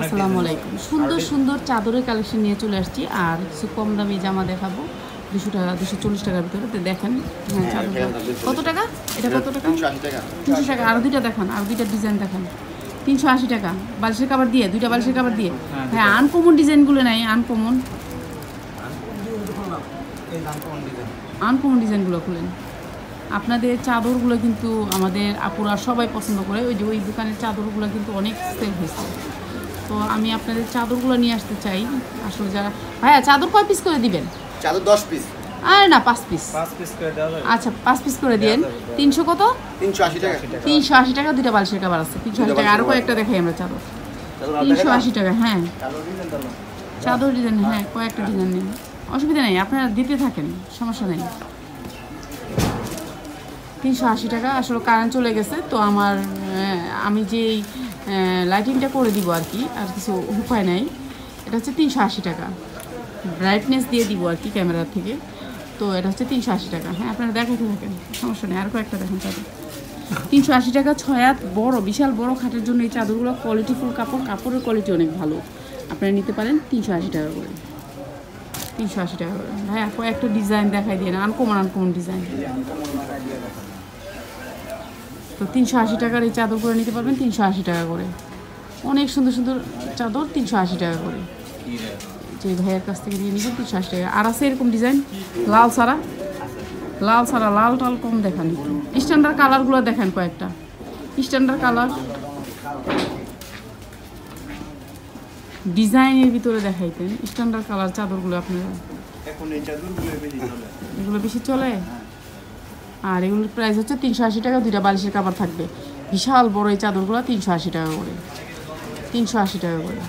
আসসালামু আলাইকুম। সুন্দর সুন্দর চাদরের কালেকশন নিয়ে চলে আসছি। আর কিছু কম দামি জামা দেখাবো। দুশো টাকা দুশো চল্লিশ টাকার ভিতরে। তো দেখেন হ্যাঁ চাদরটা। কত টাকা? এটা কত টাকা? তিনশো আশি টাকা। আরও দুইটা দেখান আরও দুইটা ডিজাইন দেখান। তিনশো আশি টাকা। বালিশের কাবার দিয়ে দুইটা বালিশের কাবার দিয়ে। হ্যাঁ, হ্যাঁ আনকমন ডিজাইনগুলো নাই আনকমন আনকমন ডিজাইনগুলো খুলেন। আপনাদের চাদরগুলো কিন্তু আমাদের আপুরা সবাই পছন্দ করে। ওই যে ওই দোকানের চাদরগুলো কিন্তু অনেক সেল হয়েছে। তো আমি আপনাদের চাদরগুলো নিয়ে আসতে চাই। আসলে যারা ভাইয়া চাদর কয় পিস করে দিবেন? চাদর দশ পিস আর না পাঁচ পিস আচ্ছা পাঁচ পিস করে দিন তিনশো কত? তিনশো আশি টাকা। তিনশো আশি টাকা। দুইটা বালিশের কাবার আছে। তিনশো আশি টাকা। আরও কয়েকটা দেখাই আমরা চাদর। তিনশো আশি টাকা হ্যাঁ। চাদর দিবেন চাদর ডিজাইন হ্যাঁ কয়েকটা ডিজাইন নেই অসুবিধা নেই আপনারা দিতে থাকেন সমস্যা নেই। তিনশো আশি টাকা। আসলে কারেন্ট চলে গেছে, তো আমার আমি যে লাইটিংটা করে দিব আর কি, আর কিছু উপায় নাই। এটা হচ্ছে তিনশো আশি টাকা। ব্রাইটনেস দিয়ে দিব আর কি ক্যামেরার থেকে। তো এটা হচ্ছে তিনশো আশি টাকা। হ্যাঁ আপনারা দেখাতে থাকেন সমস্যা নেই, আর কয়েকটা দেখেন চাদর তিনশো আশি টাকা ছয় হাত বড়, বিশাল বড় খাটের জন্য এই চাদরগুলো কোয়ালিটিফুল কাপড়, কাপড়ের কোয়ালিটি অনেক ভালো। আপনারা নিতে পারেন তিনশো আশি টাকা করে। তিনশো আশি টাকা করে। ভাইয়া, কয়েকটা ডিজাইন দেখাই দিয়ে না আনকমন আনকমন ডিজাইন তো তিনশো আশি টাকার এই চাদরগুলো নিতে পারবেন তিনশো আশি টাকা করে। অনেক সুন্দর সুন্দর চাদর তিনশো আশি টাকা করে। যে ভাইয়ের কাছ থেকে নিয়ে নেবেন তিনশো আশি টাকা। আর আছে এরকম ডিজাইন লাল সারা। লাল সারা লাল টাল কম দেখান একটু। স্ট্যান্ডার্ড কালারগুলো দেখেন কয়েকটা। Standard colour. ডিজাইনের ভিতরে দেখাইতেন। স্ট্যান্ডার্ড কালার চাদরগুলো আপনারা। এখন এই চাদরগুলো বেশি চলে। এগুলো বেশি চলে? আর এগুলোর প্রাইস হচ্ছে তিনশো আশি টাকা দুইটা বালিশের কাপড় থাকবে। বিশাল বড় এই চাদরগুলো তিনশো আশি টাকা করে। তিনশো আশি টাকা করে।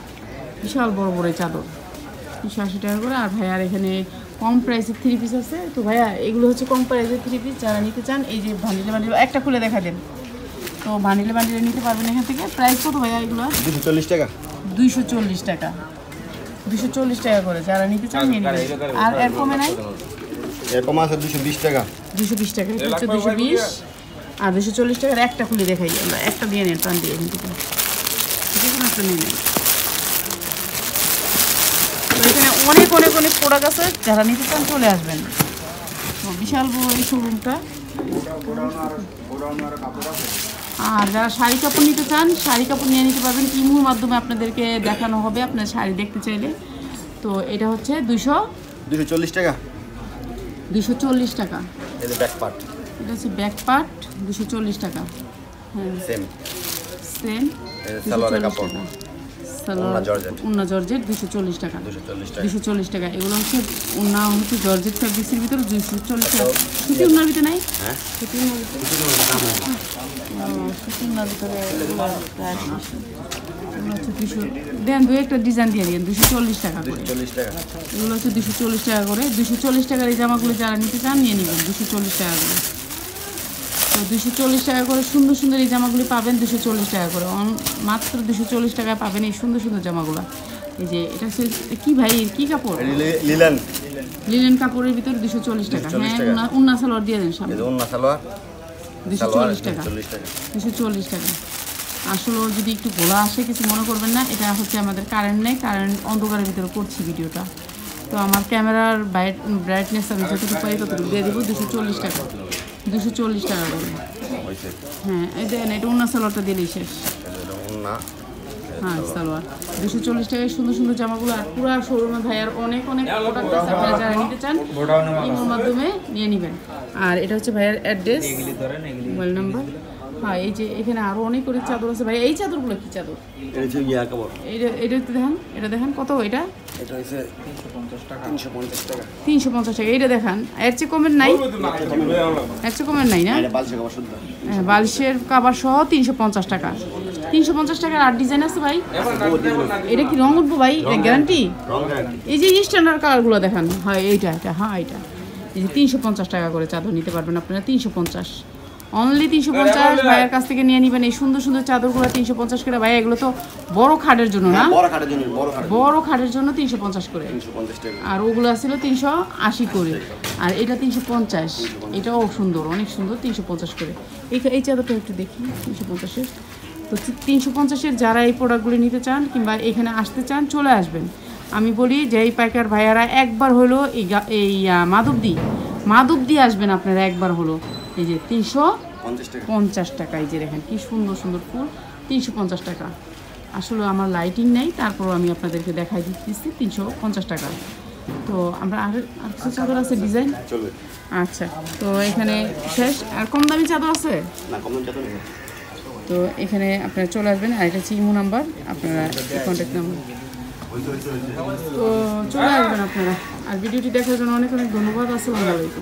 বিশাল বড় বড় এই চাদর। তিনশো আশি টাকা করে। আর ভাইয়ার এখানে কম প্রাইসের থ্রি পিস আছে। তো ভাইয়া এগুলো হচ্ছে কম প্রাইসের থ্রি পিস যারা নিতে চান এই যে ভান্ডিলে বান্ডিলে একটা খুলে দেখা দেন। তো ভান্ডিলে বান্ডিলে নিতে পারবেন এখান থেকে। প্রাইস কত ভাইয়া এগুলো? দুশো চল্লিশ টাকা। দুইশো চল্লিশ টাকা। দুশো চল্লিশ টাকা করে। যারা নিতে চান আর এর কমে নাই? এরকম আছে দুশো বিশ টাকা। দুশো বিশ টাকা এটা হচ্ছে দুশো বিশ আর দুশো চল্লিশ টাকার একটা খুলে দেখাই আমরা একটা দিয়ে নেন টান দিয়ে কিন্তু। যে কোনো একটা নিয়ে নেন। এখানে অনেক অনেক অনেক প্রোডাক্ট আছে। যারা নিতে চান চলে আসবেন। বিশাল বড় এই শোরুমটা আর যারা শাড়ি কাপড় নিতে চান শাড়ি কাপড় নিয়ে নিতে পারবেন। ইমুর মাধ্যমে আপনাদেরকে দেখানো হবে আপনার শাড়ি দেখতে চাইলে। তো এটা হচ্ছে দুশো দুশো চল্লিশ টাকা। দুশো চল্লিশ টাকা। এই ব্যাক পার্ট এটা হচ্ছে ব্যাক পার্ট দুশো চল্লিশ টাকা। হ্যাঁ। সেম সেম সালোয়ারের কাপড়। উন্না জর্জেট। দুশো চল্লিশ টাকা। দুশো চল্লিশ টাকা। এগুলো হচ্ছে উন্না হচ্ছে জর্জেট ফ্যাব্রিক্সের ভিতরে দুশো চল্লিশ টাকা। সুতি উন্নার ভিতরে নাই? হ্যাঁ। সুতি উন্নার ভিতরে? সুতি উন্নার ভিতরে। হচ্ছে দুশো দেন দু একটা ডিজাইন দিয়ে দিন দুশো চল্লিশ টাকা করে এগুলো হচ্ছে দুশো চল্লিশ টাকা করে দুশো চল্লিশ টাকার এই জামাগুলো যারা নিতে চান নিয়ে নেবেন দুশো চল্লিশ টাকা করে তো দুশো চল্লিশ টাকা করে সুন্দর সুন্দর এই জামাগুলি পাবেন দুশো চল্লিশ টাকা করে মাত্র দুশো চল্লিশ টাকায় পাবেন এই সুন্দর সুন্দর জামাগুলো এই যে এটা হচ্ছে কি ভাই কি কাপড় লিলেন লিলেন কাপড়ের ভিতরে দুশো চল্লিশ টাকা হ্যাঁ। উন্না- সালোয়ার দিয়ে দেন সামনে সালোয়ার দুশো চল্লিশ টাকা দুশো চল্লিশ টাকা আসলে ওর যদি একটু গোলা আসে কিছু মনে করবেন না এটা হচ্ছে আমাদের কারেন্ট নেই কারেন্ট অন্ধকারের ভিতরে করছি ভিডিওটা। তো আমার ক্যামেরার ব্রাইটনেস আমি যতটুকু পাই ততটুকু দিয়ে দেবো দুশো চল্লিশ টাকা। দুশো চল্লিশ টাকা করে। হ্যাঁ এই দেখেন এটা অন্য সালোয়ারটা দিলেই শেষ। হ্যাঁ সালোয়ার। দুশো চল্লিশ টাকায় সুন্দর সুন্দর জামাগুলো আর পুরো শোরুমে ভাইয়ার অনেক অনেক প্রোডাক্ট আছে আপনারা যারা নিতে চান ইমোর মাধ্যমে নিয়ে নেবেন। আর এটা হচ্ছে ভাইয়ার অ্যাড্রেস মোবাইল নাম্বার হ্যাঁ এই যে এখানে আরও অনেক অনেক চাদর আছে। ভাই এই চাদরগুলো কি চাদর? এটা দেখেন এটা দেখেন কত এটা? টাকা। এইটা দেখান। এর চেয়ে কমের নাই? এর চেয়ে কমের নাই না? হ্যাঁ, বালিশের কাবার সহ তিনশো পঞ্চাশ টাকা। তিনশো পঞ্চাশ টাকার আর ডিজাইন আছে ভাই? এটা কি রং উঠবো ভাই? এটা গ্যারান্টি এই যে স্ট্যান্ডার্ড কালারগুলো দেখান। হয় এইটা এটা হ্যাঁ এইটা। এই যে তিনশো পঞ্চাশ টাকা করে চাদর নিতে পারবেন আপনারা তিনশো পঞ্চাশ। অনলি তিনশো পঞ্চাশ ভাইয়ের কাছ থেকে নিয়ে নিবেন এই সুন্দর সুন্দর চাদরগুলো তিনশো পঞ্চাশ করে। ভাই এগুলো তো বড় খাটের জন্য না? বড় খাটের জন্য বড় খাট বড় খাটের জন্য তিনশো পঞ্চাশ করে। আর ওগুলো ছিল তিনশো আশি করে। আর এটা তিনশো পঞ্চাশ। এটাও সুন্দর অনেক সুন্দর তিনশো পঞ্চাশ করে। এই এই চাদরটা একটু দেখি তিনশো পঞ্চাশের। তো তিনশো পঞ্চাশের যারা এই প্রোডাক্টগুলি নিতে চান কিংবা এখানে আসতে চান চলে আসবেন। আমি বলি যে এই পাইকার ভাইয়ারা একবার হলো এই এই মাধবদী মাধবদী আসবেন আপনারা একবার হলো। এই যে তিনশো পঞ্চাশ টাকা। এই যে দেখেন কি সুন্দর সুন্দর ফুল। তিনশো পঞ্চাশ টাকা। আসলে আমার লাইটিং নেই তারপরও আমি আপনাদেরকে দেখাই দিচ্ছি তিনশো পঞ্চাশ টাকা। তো আমরা আর আর কিছু চাদর আছে ডিজাইন? আচ্ছা তো এখানে শেষ। আর কম দামি চাদর আছে? তো এখানে আপনারা চলে আসবেন আর এটা হচ্ছে ইমো নাম্বার আপনারা কন্ট্যাক্ট নাম্বার তো চলে আসবেন আপনারা। আর ভিডিওটি দেখার জন্য অনেক অনেক ধন্যবাদ আসসালামু আলাইকুম।